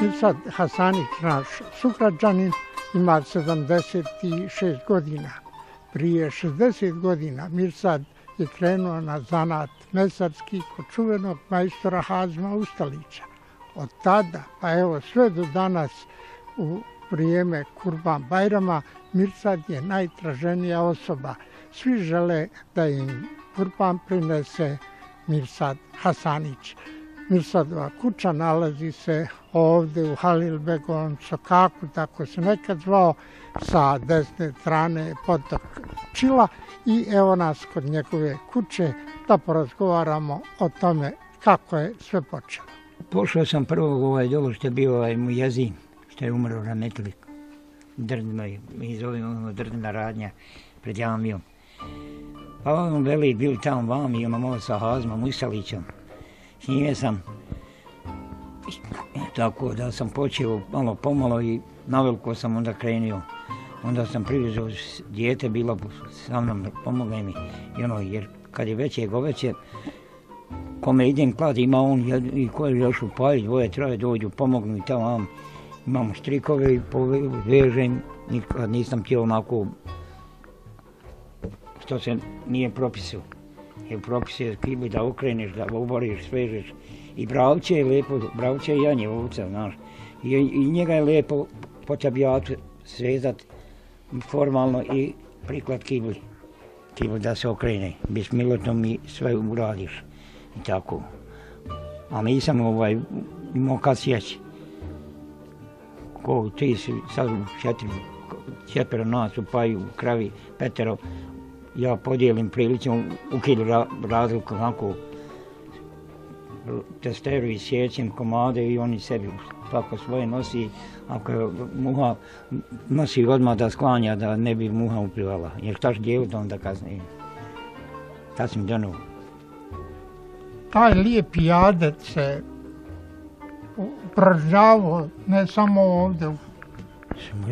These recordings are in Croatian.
Mirsad Hasanić, naš sugrađanin, ima 76 godina. Prije 60 godina Mirsad je krenuo na zanat mesarski kod čuvenog majstora Hazma Ustalića. Od tada, pa evo sve do danas u vrijeme Kurban Bajrama, Mirsad je najtraženija osoba. Svi žele da im Kurban prinese Mirsad Hasanić. Mirsadova kuća nalazi se ovdje u Halilbegovom Sokaku, tako se nekad zvao, sa desne strane potok Čila i evo nas kod njegove kuće da porazgovaramo o tome kako je sve počelo. Pošao sam prvo u ovaj dolo što je bio ovaj mu jezin, što je umro ranetlik. Drdno mi zovemo drdna radnja pred jamijom. Pa on veli bili tamo vam i ono sa Hazmom Usalićem. S njime sam tako da sam počeo malo pomalo i naveliko sam onda krenio. Onda sam privezao dijete, bilo sa mnom, pomogne mi. I ono, jer kad je veće goveće, kome idem klad, ima on i koji još upali, dvoje, troje dođu, pomognu mi tamo. Imamo štrikove i vežem, nikad nisam htio onako što se nije propisao. Je kibli da okreneš, da oboriš, svežeš. I bravće je lijepo, bravće je janje ovca, znaš. I, I, njega je lijepo po tabijatu svezat formalno i priklat kibli. Kibli da se okrene. Bismilotnom i sve uradiš. I tako. A nisam ovaj, imao kad sjeći. Ko ti si sad četiri, četvero nas upaju kravi, petero, ja podijelim prilično, ukidu ra, razliku kako testeru i sjećem komade i oni sebi tako svoje nosi. Ako je muha nosi odmah da sklanja da ne bi muha uplivala. Jer šta djelut onda kasnije. Sam donuo. Taj lijepi jadet se upražnjavao ne samo ovdje.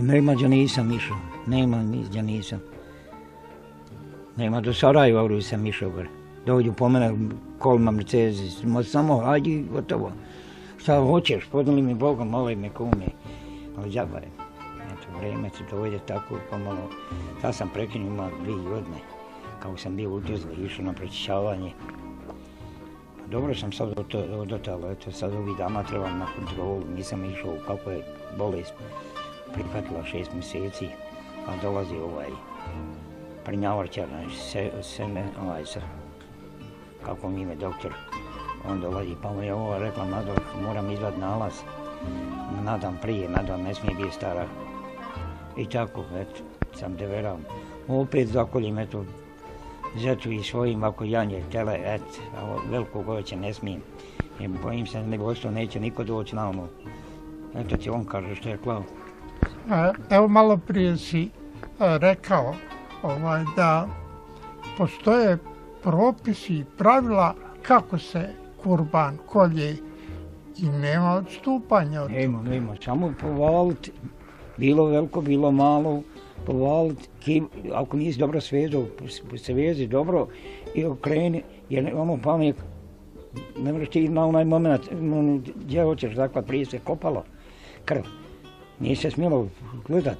Nema gdje nisam išao. Nema gdje nisam. Nema do Sarajeva u sam išao gore. Dođu po mene kolima Mercedes, samo hajdi gotovo. Šta hoćeš, podnali mi Boga, molaj me kune. Ali džaba. Eto, vrijeme se dovede tako pomalo. Sad sam prekinuo ima dvije godine. Kako sam bio u Tuzli, išao na pročišćavanje. Dobro sam sad odotalo, eto sad ovih dana trebam na kontrolu, nisam išao kako je bolest prihvatila šest mjeseci, a dolazi ovaj Prnjavorčar, se, seme, ovaj, sa, kako mi ime doktor, on dolazi, pa mu je ovo rekla, Nador, moram izvad nalaz, nadam prije, nadam ne smije biti stara. I tako, eto, sam deverao. Opet zakoljim, eto, zetu i svojim, ako janje, tele, et, a veliko goveće ne smijem. Jer bojim se, ne ostao neće niko doći na ono. Eto ti on kaže što je klao. Evo malo prije si e, rekao ovaj, da postoje propisi i pravila kako se kurban kolje i nema odstupanja od Nema, nema, samo povaliti, bilo veliko, bilo malo, povaliti, ako nisi dobro svezao, se vezi dobro i okreni, jer ono pamet, ne možeš ti na onaj moment, gdje hoćeš, dakle, prije se kopalo krv, nije se smjelo gledat,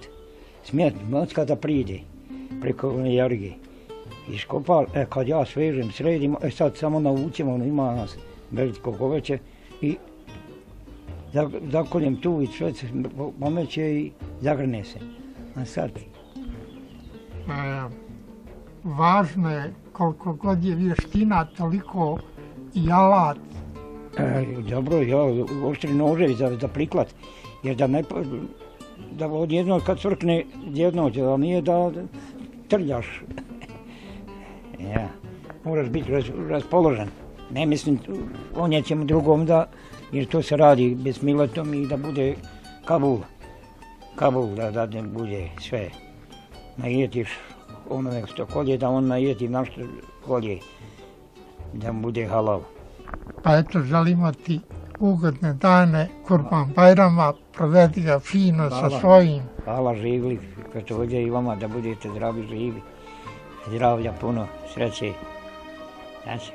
smjet, kada pride preko one jarige. Iskopal, e, kad ja svežem, sredim, e sad samo naučimo, ono, ima nas veliko goveće i zakoljem tu i sve se pomeće i zagrne se. A sad? E, važno je koliko god je vještina, toliko i alat. E, dobro, ja, oštri noževi za, za priklat, jer da ne, da odjedno kad crkne jedno, da nije da trljaš. ja, moraš biti raspoložen. Ne mislim o nečem drugom da, jer to se radi bez miletom i da bude Kabul. Kabul da, da ne bude sve. Najetiš onome što kolje, da on najeti naš kolje. Da bude halal. Pa eto, želimo ti ugodne dane Kurban Bajrama, provedi ga fino sa svojim. Hvala živli, ovdje i vama da budete zdravi živi. Zdravlja puno, sreće. Znači.